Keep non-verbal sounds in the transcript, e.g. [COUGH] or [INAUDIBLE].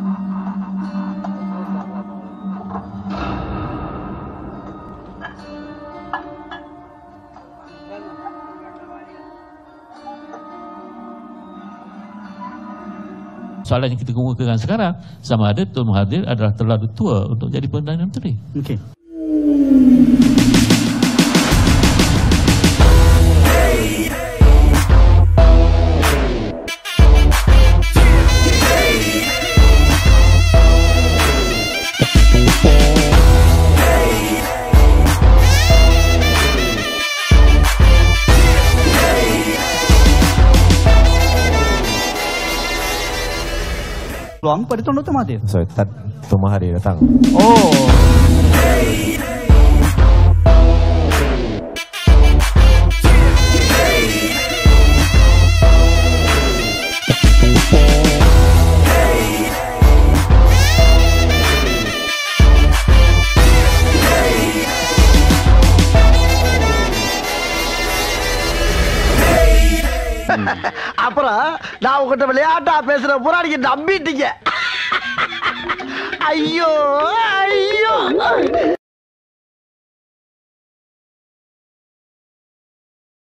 Soalan yang kita kemukakan sekarang sama ada Tun Mahathir adalah terlalu tua untuk jadi Perdana Menteri. Okey. Peluang pada Tuan Dr. Mahathir. Sorry, Tan Tun Mahathir datang. Oh. [LAUGHS] அப்புறம் நான் உங்ககிட்ட விளையாட்டா பேசுற பூரா நீங்க நம்பிட்டீங்க. [LAUGHS] ஐயோ ஐயோ.